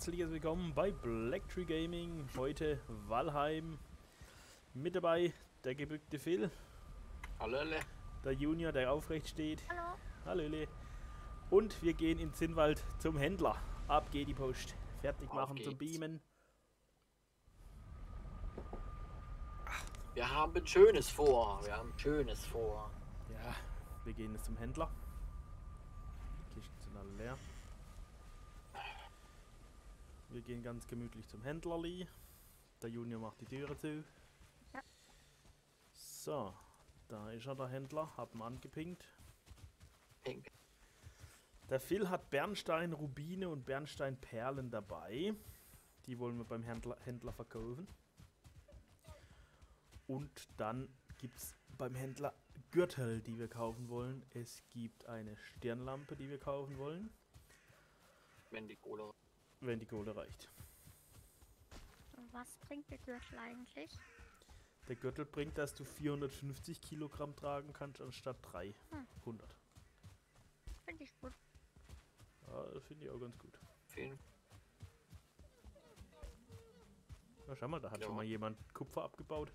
herzliches Willkommen bei Black Tree Gaming. Heute Valheim. Mit dabei der gebückte Phil, Hallöle. der Junior, der aufrecht steht. Hallo. Hallöle. Und wir gehen in Zinnwald zum Händler. Ab geht die Post. Fertig machen zum. Beamen. Wir haben Schönes vor. Wir haben Schönes vor. Ja, wir gehen jetzt zum Händler. Die Kisten sind alle leer. Wir gehen ganz gemütlich zum Händlerli. Der Junior macht die Türe zu. Ja. So, da ist er, der Händler. Hab ihn angepinkt. Pink. Der Phil hat Bernstein Rubine und Bernstein Perlen dabei. Die wollen wir beim Händler, Händler verkaufen. Und dann gibt es beim Händler Gürtel, die wir kaufen wollen. Es gibt eine Stirnlampe, die wir kaufen wollen, Wenn die Kohle. Wenn die Kohle reicht. Was bringt der Gürtel eigentlich? Der Gürtel bringt, dass du 450 Kilogramm tragen kannst, anstatt 300. Finde ich gut. Ja, das finde ich auch ganz gut. Vielen. Na, schau mal, da hat Ja. schon mal jemand Kupfer abgebaut.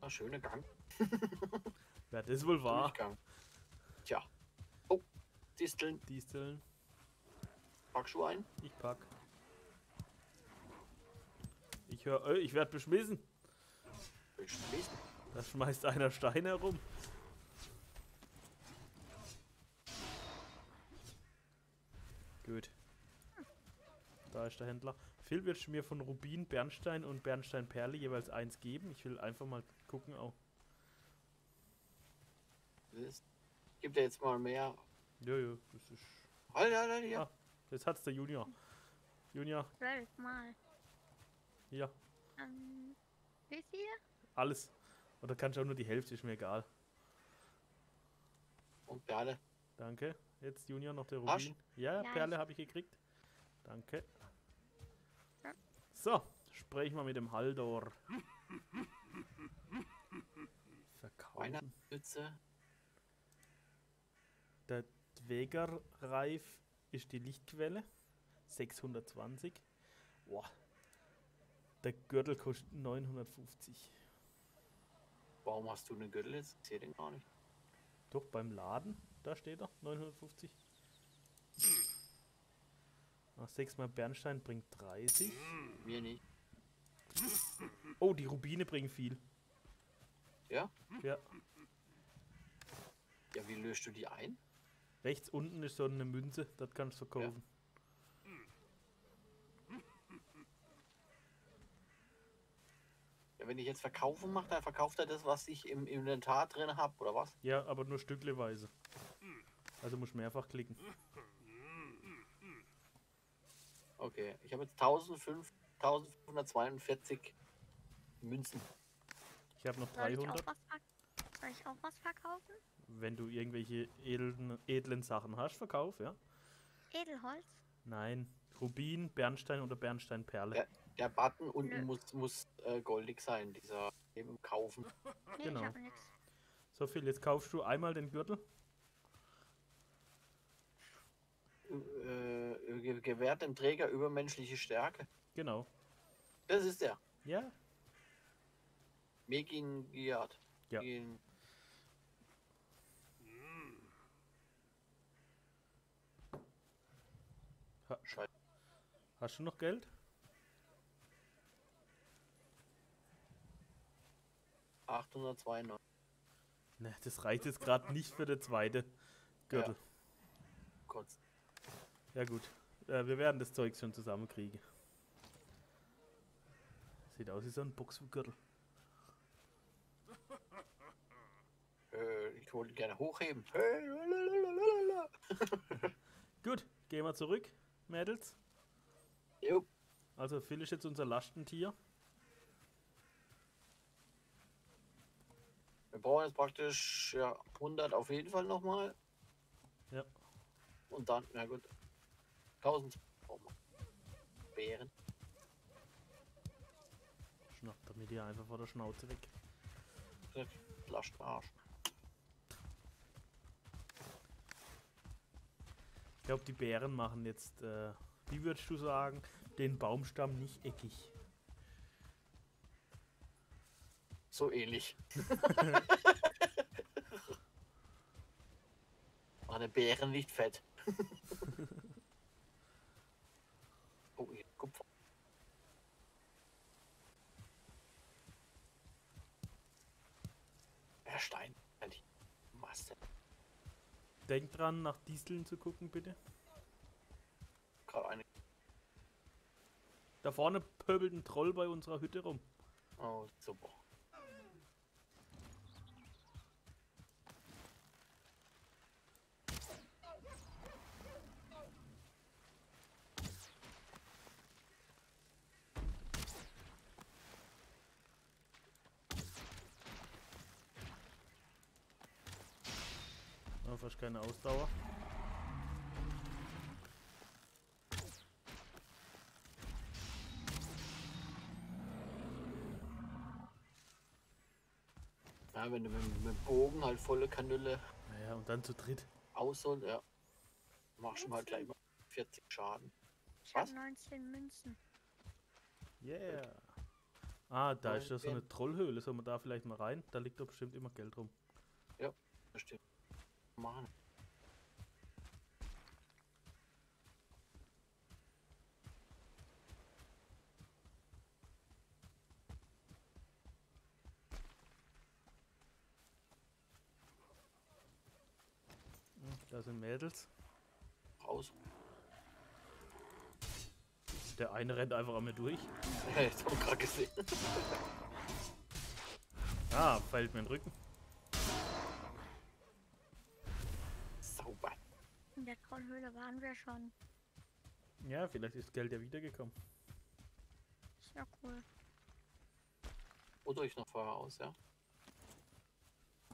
Na, schöne Gang. Wer das wohl war? Durchgang. Tja. Oh, Disteln. Disteln. Packschuh ein. Ich pack. Ich höre, äh, ich werde beschmissen. Beschmissen. Da schmeißt einer Steine herum. Gut. Da ist der Händler. Phil, du mir von Rubin, Bernstein und Bernstein Perle jeweils eins geben? Ich will einfach mal gucken auch. Das gibt ja jetzt mal mehr. Jojo, das ist. Halt, halt, halt, ja. Ah. Jetzt hat's der Junior. Junior, Zwölf Mal. Ja, Ähm, wie viel? alles. Oder kannst du auch nur die Hälfte, ist mir egal. Und Perle. Danke. Jetzt Junior noch der? Rubin. Ja, Ja, Perle habe ich gekriegt. Danke. So, sprechen wir mit dem Haldor. Verkaufen. Weihnachtsmütze. Der Dweger-Reif ist die Lichtquelle. 620. Boah. Der Gürtel kostet 950. Warum hast du einen Gürtel jetzt? Ich sehe den gar nicht. Doch, beim Laden, da steht er, 950. Ach, 6 mal Bernstein bringt 30. Mir nicht. Oh, die Rubine bringen viel. Ja? Ja. Ja, wie löst du die ein? Rechts unten ist so eine Münze, das kannst du verkaufen. Ja, wenn ich jetzt Verkaufen mache, dann verkauft er das, was ich im Inventar drin habe, oder was? Ja. aber nur stückleweise. Also musst mehrfach klicken. Okay, ich habe jetzt 1005 1542 Münzen. Ich habe noch Soll ich, auch 300. was verk- Soll ich auch was verkaufen? Wenn du irgendwelche edlen, edlen Sachen hast, verkauf, ja. Edelholz? Nein, Rubin, Bernstein oder Bernsteinperle. Der, der Button unten muss, muss äh, goldig sein, dieser eben kaufen. Nee, Genau. So viel, jetzt kaufst du einmal den Gürtel. Äh, ge- gewährt dem Träger übermenschliche Stärke. Genau. Das ist der. Ja, Megin Giat. Ja. Megin- Scheiße. Hast du noch Geld? ...892. Ne, das reicht jetzt gerade nicht für den zweite Gürtel. Kurz. Ja, gut. Äh, wir werden das Zeug schon zusammenkriegen. Sieht aus wie so ein Boxgürtel. Äh, ich wollte gerne hochheben. Gut, gehen wir zurück, Mädels. Jo. Also Phil ist jetzt unser Lastentier. Wir brauchen jetzt praktisch ja, 100 auf jeden Fall nochmal. Ja. Und dann, na gut. 1000 brauchen wir. Bären. Schnappt mir die einfach vor der Schnauze weg. Lascht Arsch. Ich glaube, die Bären machen jetzt, äh, wie würdest du sagen, den Baumstamm nicht eckig. So ähnlich. Meine Beeren nicht fett. oh, hier, Kupfer. Der Stein. Masse. Denk dran, nach Disteln zu gucken, bitte. Gerade eine. Da vorne pöbelt ein Troll bei unserer Hütte rum. Oh, super. Ja, fast keine Ausdauer. Ja, wenn du mit, mit dem Bogen halt volle Kanüle Naja, und dann zu dritt. ausholst, ja. Machst du mal gleich mal 40 Schaden. Ich Was? habe 19 Münzen. Yeah. Ah, da ist ja so eine Okay. Trollhöhle. Sollen wir da vielleicht mal rein? Da liegt doch bestimmt immer Geld rum. Bestimmt. Machen. Hm, Da sind Mädels. Raus. Der eine rennt einfach an mir durch. Jetzt hab ich gerade gesehen. Ah, fällt mir in den Rücken. Sauber. In der Trollhöhle waren wir schon. Ja, vielleicht ist Geld ja wiedergekommen. Ist ja cool. Oder ich noch vorher aus, ja?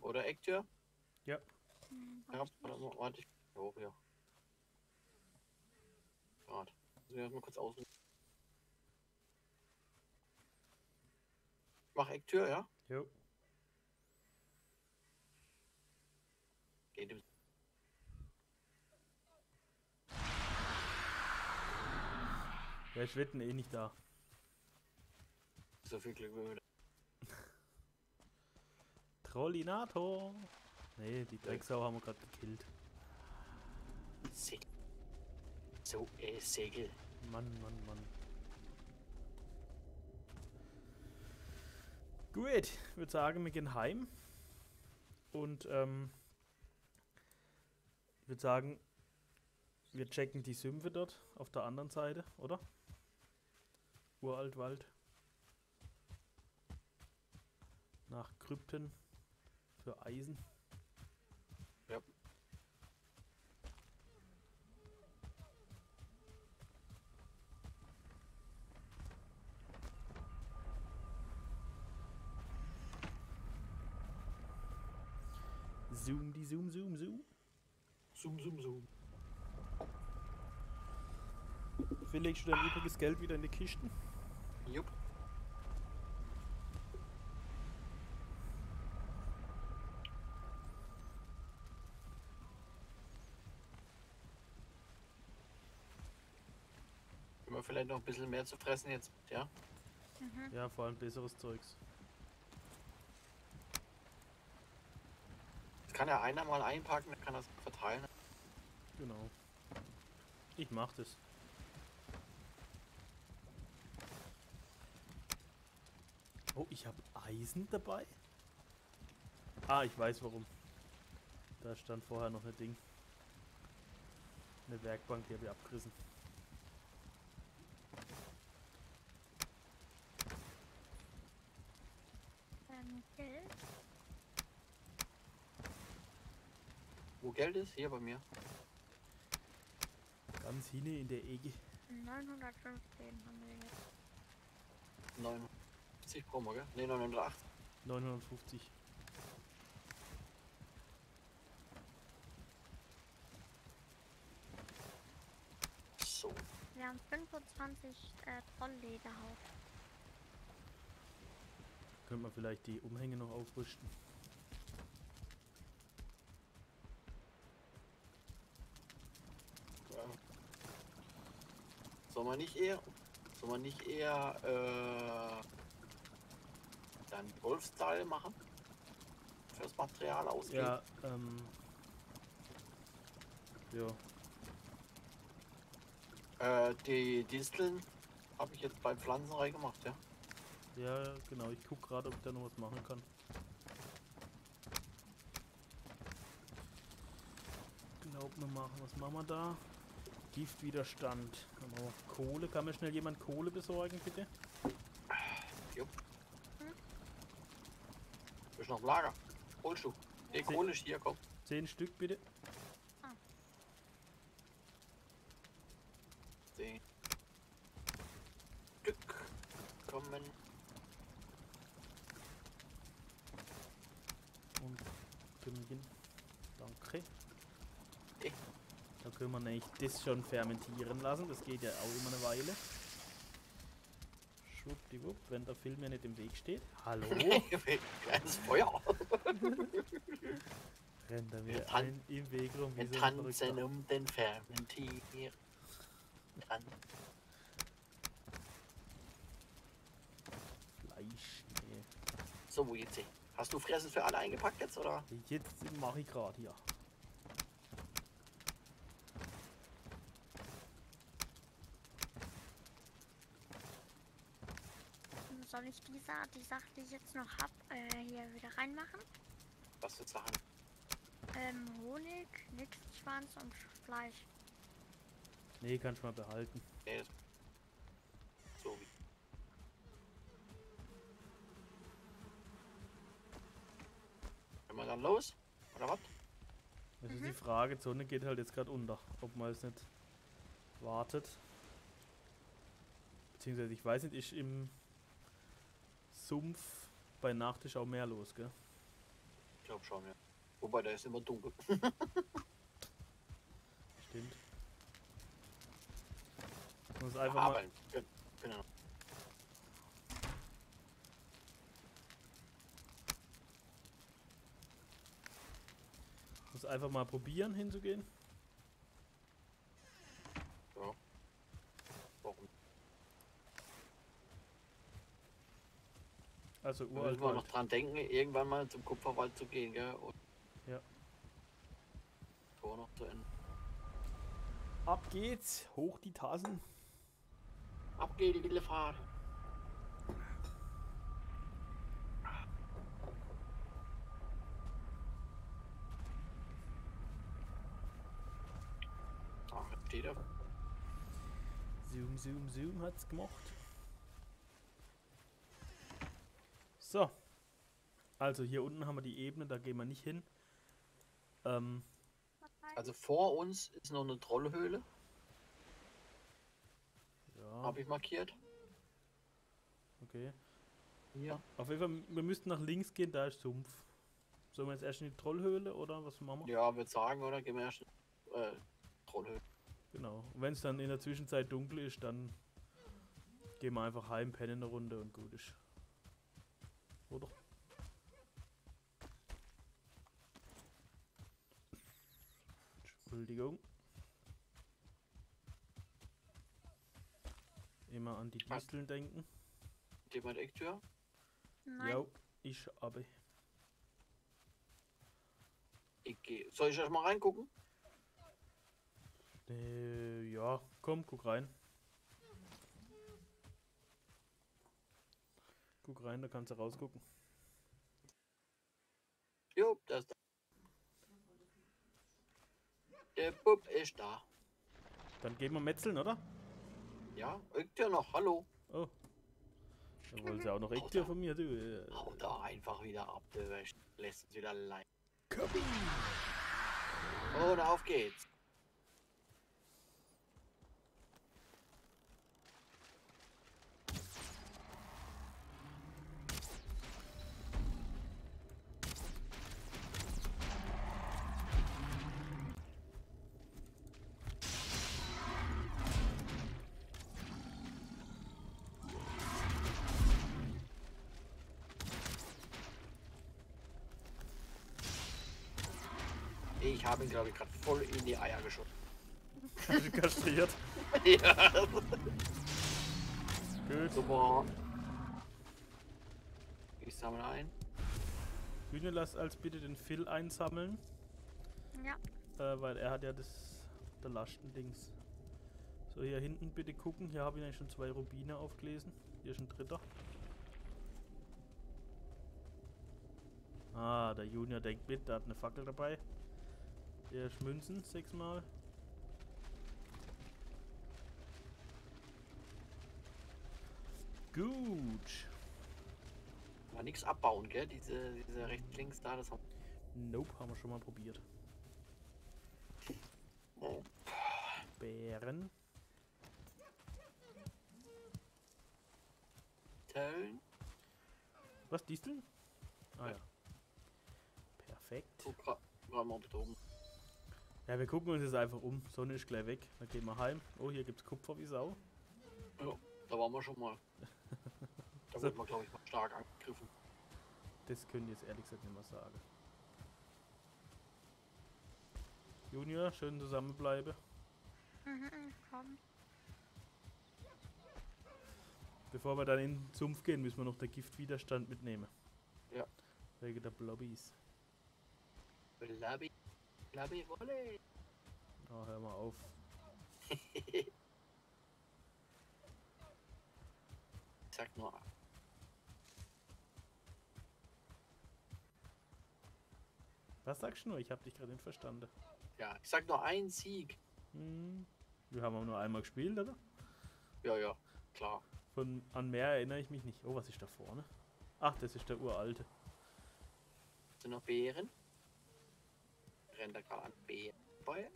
Oder Ecktür? Ja. Hm, Ja, warte, mal, warte ich. Hoch hier. Grad. Muss ich erstmal kurz aus. Mach Ecktür, ja? Jo. Geht im Ja, ich wetten eh nicht da. so viel Glück wie wir. Trollinator. Nee, die Drecksau haben wir gerade gekillt. Se so, äh, Segel. Mann, Mann, Mann. Gut, ich würde sagen, wir gehen heim. Und ähm, ich würde sagen, wir checken die Sümpfe dort auf der anderen Seite, oder? Uraltwald. Nach Krypten für Eisen. Ja. Zoom, die Zoom, Zoom, Zoom. Zoom, zoom, zoom. Wie legst du dein übriges Geld wieder in die Kisten? Jupp. Immer vielleicht noch ein bisschen mehr zu fressen jetzt, ja? Mhm. Ja, vor allem besseres Zeugs. Kann ja einer mal einpacken, dann kann das verteilen. Genau. Ich mach das. Oh, ich habe Eisen dabei? Ah, ich weiß warum. Da stand vorher noch ein Ding. Eine Werkbank, die habe ich abgerissen. Ähm, Geld. Ist? Hier bei mir. Ganz hinten in der Ecke. 915 haben wir jetzt. 59 pro gell? Ne, 908. 950. So. Wir haben 25 äh, Trolllederhaut. Könnte man vielleicht die Umhänge noch aufrüsten. Ja. Soll man nicht eher? Soll man nicht eher äh, dann Wolfsteil machen? Fürs Material ausgeben? Ja, ähm. Ja. Äh, die Disteln habe ich jetzt beim Pflanzerei gemacht, ja. Ja, genau. Ich guck gerade, ob ich da noch was machen kann. Glaub wir machen. Was machen wir da? Giftwiderstand. Wir Kohle. Kann mir schnell jemand Kohle besorgen, bitte? Ist noch im Lager. Holst du? Die Kohle ist hier, komm. Zehn Stück, bitte. Zehn Stück kommen. Und Kümmchen. Danke. Eh. Da können wir nämlich das schon fermentieren lassen. Das geht ja auch immer eine Weile. Schwuppdiwupp, wenn der Film mir nicht im Weg steht. Hallo? Kleines Feuer. Rennt er Wir mir ein im Weg rum Wir so tanzen um den Fermentier. Tan Fleisch. Nee. so, wo geht's hin? Hast du Fressen für alle eingepackt jetzt, oder? Jetzt mache ich gerade hier. Soll ich die, Sa die Sache, die ich jetzt noch hab, äh, hier wieder reinmachen? Was für Sachen? Ähm, Honig, Nixenschwanz und Fleisch. Nee, kannst du mal behalten. Nee, das so wie. Können wir dann los? Oder was? Das ist die Frage, die Sonne geht halt jetzt gerade unter. Ob man es nicht wartet. Beziehungsweise ich weiß nicht, ist im Sumpf bei Nacht ist auch mehr los, gell? Ich glaube schon, ja. Wobei, da ist immer dunkel. Stimmt. Muss einfach Aber mal, noch. muss einfach mal probieren hinzugehen. Ja. Warum? Also Da müssen uralt wir noch dran denken, irgendwann mal zum Kupferwald zu gehen, gell? Und Ja. Tor noch zu Ende. Ab geht's, hoch die Tassen. Ab geht die wilde Fahrt. Ach, jetzt steht er. Zoom, zoom, zoom hat's gemacht. So. Also hier unten haben wir die Ebene, da gehen wir nicht hin. Ähm, Also vor uns ist noch eine Trollhöhle, ja, habe ich markiert. okay. Hier. Auf jeden Fall, wir müssten nach links gehen, da ist Sumpf. Sollen wir jetzt erst in die Trollhöhle oder was machen wir? Ja, würde sagen, oder? Gehen wir erst äh, Trollhöhle. Genau. Und wenn es dann in der Zwischenzeit dunkel ist, dann gehen wir einfach heim, pennen eine Runde und gut ist. Oder? Entschuldigung. Immer an die Disteln denken. Jemand Ecktür? Nein. Jo, ich habe. Ich geh. Soll ich erst mal reingucken? Äh, ja, komm, guck rein. Guck rein, da kannst du rausgucken. Jo, der ist da. Der Bub ist da. Dann gehen wir metzeln, oder? Ja, Ecktür noch. Hallo. Oh. Da wollen sie auch noch Ecktür von mir, du. äh, Hau da einfach wieder ab. Der lässt uns wieder allein. Und auf geht's. Ich habe ihn, glaube ich, gerade voll in die Eier geschossen. Kastriert. ja. Gut. Super. Ich sammle ein. Junior, lass als bitte den Phil einsammeln, Ja, äh, weil er hat ja das der Lastendings. So, hier hinten bitte gucken. Hier habe ich eigentlich schon zwei Rubine aufgelesen. Hier ist ein dritter. Ah, der Junior denkt mit, der hat eine Fackel dabei. Der ist Münzen, sechsmal. Gut. Mal nichts abbauen, gell? Diese, diese rechts links da, das haben Nope, haben wir schon mal probiert. oh. Bären. Töllen. Was, Disteln? Ah Ja. ja. Perfekt. Grad grad mal oben. Ja, wir gucken uns jetzt einfach um. Sonne ist gleich weg. Dann gehen wir heim. Oh, hier gibt's Kupfer wie Sau. Ja, da waren wir schon mal. Da So. wir, glaube ich, mal stark angegriffen. Das können jetzt ehrlich gesagt nicht mehr sagen. Junior, schön zusammenbleiben. mhm, komm. Bevor wir dann in den Sumpf gehen, müssen wir noch den Giftwiderstand mitnehmen. Ja. Wegen der Blobbies. Blabbi. Blabbi Wolle. Oh, hör mal auf. Ich sag nur. Was sagst du nur? Ich hab dich gerade nicht verstanden. Ja, ich sag nur ein Sieg. Hm. Wir haben auch nur einmal gespielt, oder? Ja, ja, klar. Von an mehr erinnere ich mich nicht. Oh, was ist da vorne? Ach, das ist der uralte. Sind noch Beeren? Rennt da gerade an Beeren vorbei?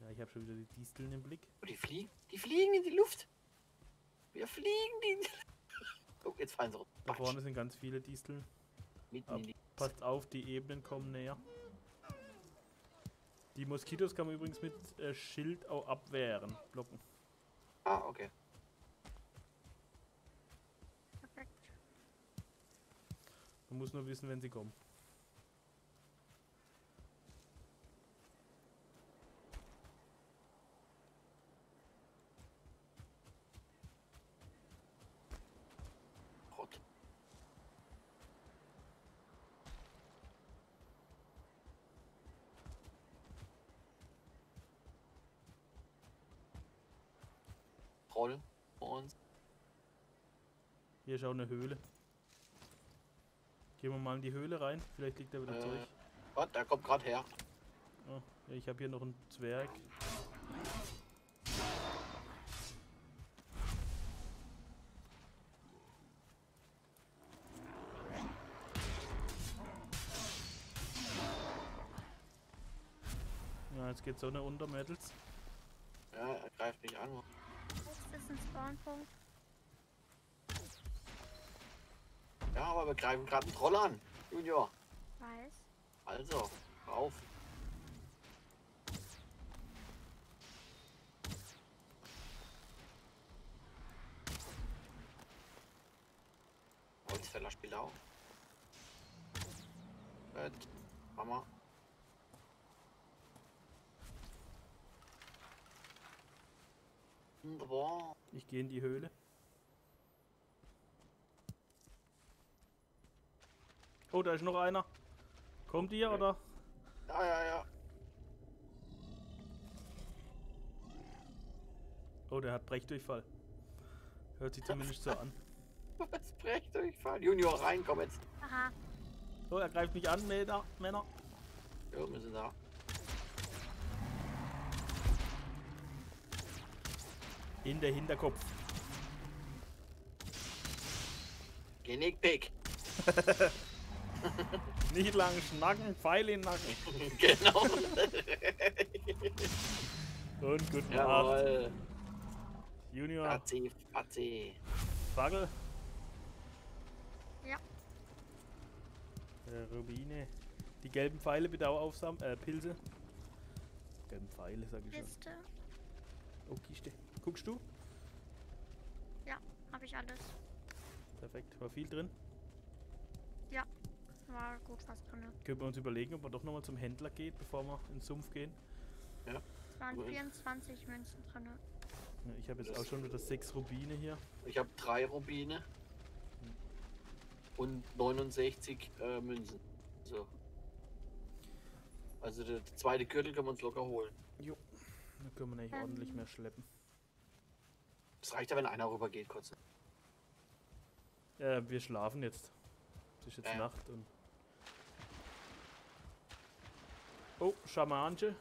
Ja, ich habe schon wieder die Disteln im Blick. Oh, die fliegen. Die fliegen in die Luft. Wir fliegen die. in die- Oh, jetzt fallen sie runter. Da vorne sind ganz viele Disteln. Mitten ab. in die. Passt auf, die Ebenen kommen näher. Die Moskitos kann man übrigens mit äh, Schild auch abwehren. Blocken. Ah, okay. Perfekt. Man muss nur wissen, wenn sie kommen. Troll vor uns. Hier ist auch eine Höhle. Gehen wir mal in die Höhle rein. Vielleicht liegt da wieder Äh. Zeug. Gott, der kommt gerade her. Oh, ja, ich habe hier noch einen Zwerg. Ja, jetzt geht Sonne unter, Mädels. Ja, er greift mich an. Spawnpunkt. Ja, aber wir greifen gerade einen Troll an. Junior. Weiß. Also, auf. Holzfäller spielt auch. Gut. Mama. Wunderbar. Ich gehe in die Höhle. Oh, da ist noch einer. Kommt ihr Okay. oder? Ja, ja, ja. Oh, der hat Brechdurchfall. Hört sich zumindest so an. Was brecht Durchfall? Junior, rein, komm jetzt. Aha. Oh, er greift mich an, Männer. Männer. Jo, wir sind da. In der Hinterkopf. Genickpick. Nicht lang schnacken, Pfeil in den Nacken. genau. Und gut gemacht. Jawohl. Junior, Fazzi, Fazzi. Fackel. Ja. Äh, Rubine. Die gelben Pfeile bitte auch aufsammeln. Äh, Pilze. Gelben Pfeile, sag ich schon. Kiste. Oh, Kiste. Guckst du? Ja, habe ich alles. Perfekt. War viel drin. War gut was drin. Können wir uns überlegen, ob man doch nochmal zum Händler geht, bevor wir in den Sumpf gehen. Es waren Cool. 24 Münzen drin. Ja, ich habe jetzt auch schon wieder sechs Rubine hier. Ich habe drei Rubine und 69 äh, Münzen. So. Also der, der zweite Gürtel können wir uns locker holen. Jo. Da können wir nicht Ähm. ordentlich mehr schleppen. Es reicht ja, wenn einer rüber geht kurz. Äh, wir schlafen jetzt. Es ist jetzt ja. Nacht und. Oh, Schamanche.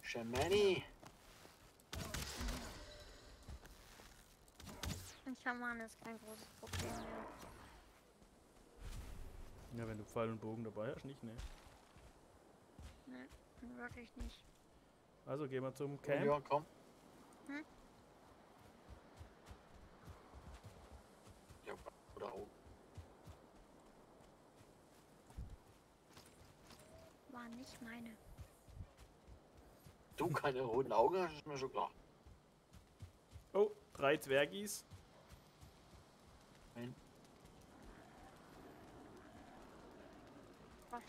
Shamani! Ein Schaman ist kein großes Problem mehr. Ja, wenn du Pfeil und Bogen dabei hast, nicht, ne? Ne, wirklich nicht. Also gehen wir zum Camp. Ja, komm. Hm? Ja, oder auch. War nicht meine. Du keine roten Augen hast, ist mir schon klar. Oh, drei Zwergis. Nein. Was?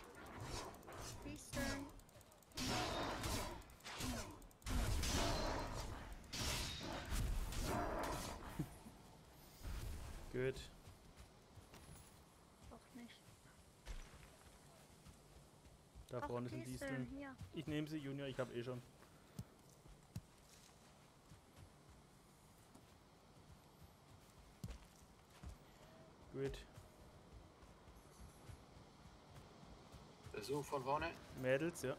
Da vorne du, Disteln. Hier. Ich nehme sie, Junior, ich habe eh schon. Gut. Versuch von vorne. Mädels, ja.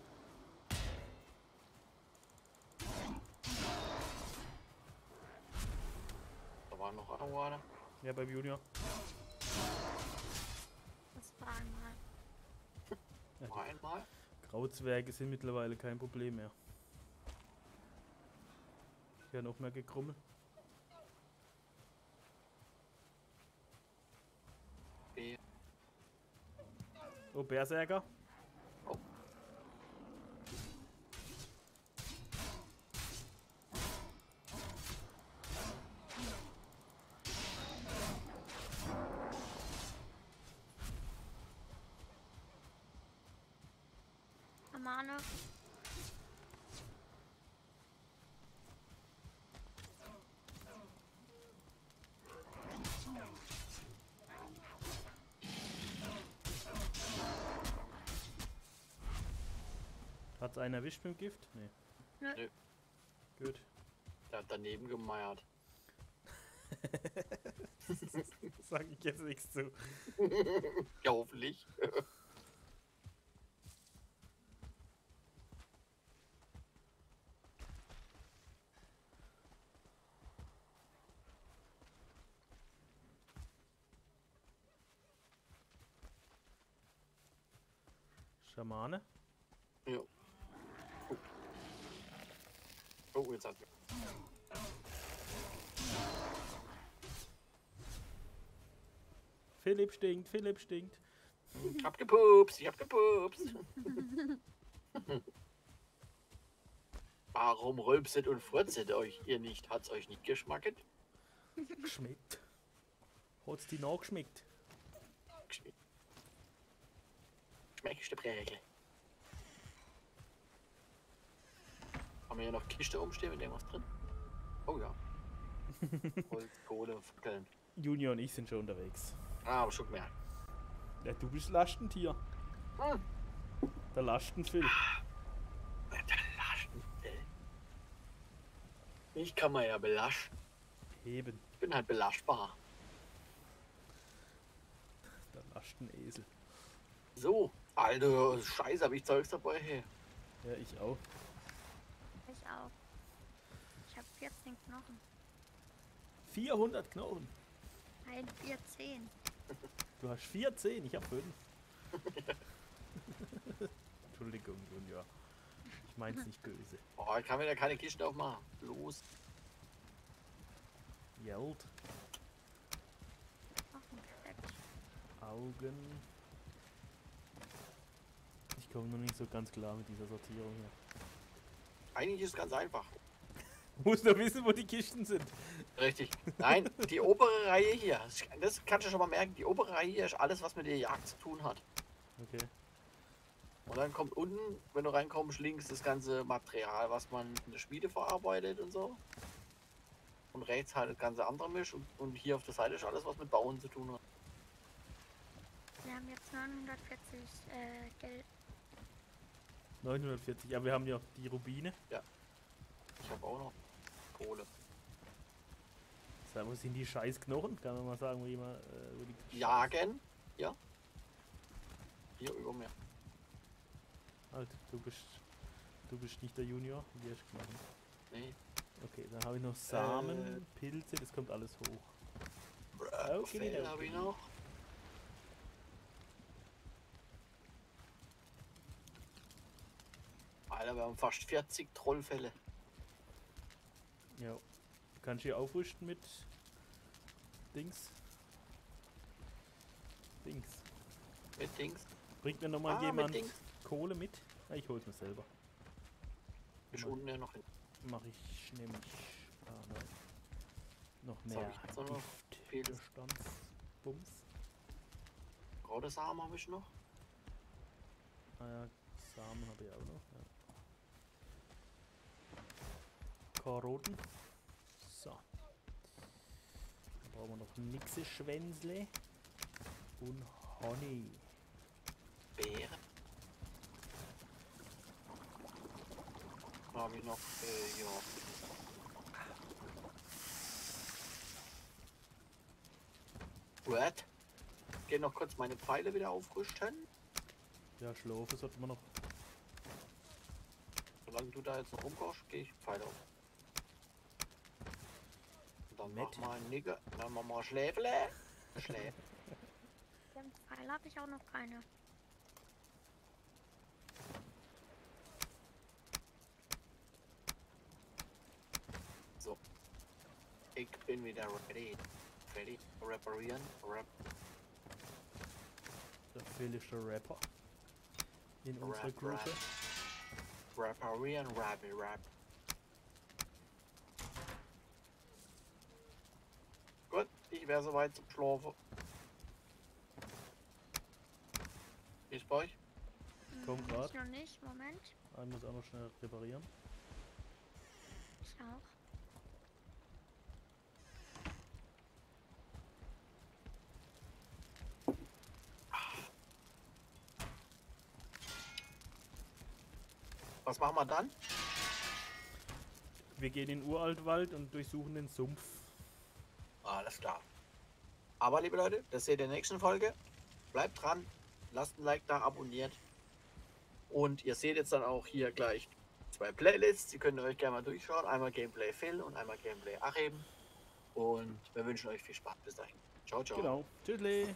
Da war noch einer. Ja, beim Junior. Das war einmal. Ja, Noch einmal. Grauzwerge sind mittlerweile kein Problem mehr. Hier noch mehr gekrummelt. B. Oh, Berserker. Einen erwischt mit dem Gift? Nee. Nö. Nö. Gut. Der hat daneben gemeiert. Sag ich jetzt nichts zu. Ja, hoffentlich. Schamane. Ja. Oh. jetzt hat Philipp stinkt, Philipp stinkt. Ich hab gepupst, ich hab gepupst. Warum rülpset und furzet euch ihr nicht? Hat's euch nicht geschmacket? Geschmeckt. Hat's die nachgeschmeckt? Geschmeckt. Schmeckst du Prägel? Haben wir hier noch Kiste umstehen mit irgendwas drin? Oh ja. Holz, Kohle, Fackeln. Junior und ich sind schon unterwegs. Ah, aber schon mehr. Ja, du bist Lastentier. Hm. Der Lastenphil. Der Laschen. Ich kann man ja belaschen. Heben. Ich bin halt belashbar. Der Lastenesel. So, Alter, Scheiße, hab ich Zeugs dabei. Hey. Ja, ich auch. Ich auch. Ich habe 14 Knochen. 400 Knochen. Nein, 14. Du hast 14, ich habe 5. Entschuldigung, Junior. Ich mein's nicht böse. Oh, ich kann wieder keine Kiste aufmachen. Los. Perfekt. Augen. Ich komme noch nicht so ganz klar mit dieser Sortierung hier. Eigentlich ist es ganz einfach. Muss nur wissen, wo die Kisten sind. Richtig. Nein, die obere Reihe hier. Das kannst du schon mal merken. Die obere Reihe hier ist alles, was mit der Jagd zu tun hat. Okay. Und dann kommt unten, wenn du reinkommst, links das ganze Material, was man in der Schmiede verarbeitet und so. Und rechts halt das ganze andere Misch. Und, und hier auf der Seite ist alles, was mit Bauen zu tun hat. Wir haben jetzt 940 äh, Geld. 940. Aber wir haben ja auch die Rubine. Ich habe auch noch Kohle. So, wo sind die scheiß Knochen? Kann man mal sagen, wo jemand. Äh, wo die Jagen. Ja. Hier über mir. Halt, du bist. Du bist nicht der Junior. Wie hast du gemacht? Nee. Okay, dann habe ich noch Samen, Pilze, das kommt alles hoch. Okay, Okay, habe ich noch. Alter, wir haben fast 40 Trollfälle. Ja. Kannst du hier aufrüsten mit Dings? Dings. Mit Dings. Bringt mir nochmal Ah, mit jemand Dings. Kohle mit? Ja, ich hol's mir selber. Mal- unten ja noch hin. Mache ich nämlich ah, noch mehr ich. Giftbestandsbums. Rote Samen habe ich noch. Ah ja, Samen habe ich auch noch. Ja. Karotten. So. Dann brauchen wir noch nixe Schwänzle. Und Honig. Beeren. Habe ich noch, äh, ja. What? Geh noch kurz meine Pfeile wieder aufrüsten. Ja, Schlafe sollte man noch. Solange du da jetzt noch rumkochst, gehe ich Pfeile auf. Dann Nett. mach mal Nigger, dann mach mal Schläfle. Schläf. Pfeil habe ich auch noch keine. Ich bin wieder ready. Ready? Reparieren? Rap Der phillische Rapper. In unserer Rap, Gruppe. rap. Reparieren, Rabbi, Rap. Gut, ich wäre soweit zum Schlafen. Ist bei euch? Komm Hm, grad. Ich noch nicht. Moment. Ich muss auch noch schnell reparieren. Ich auch. Was machen wir dann? Wir gehen in den Uraltwald und durchsuchen den Sumpf. Alles klar. Aber liebe Leute, das seht ihr in der nächsten Folge. Bleibt dran, lasst ein Like da, abonniert. Und ihr seht jetzt dann auch hier gleich zwei Playlists. Die könnt ihr euch gerne mal durchschauen. Einmal Gameplay Phil und einmal Gameplay Achim. Und wir wünschen euch viel Spaß. Bis dahin. Ciao, ciao. Genau. Tschüssli.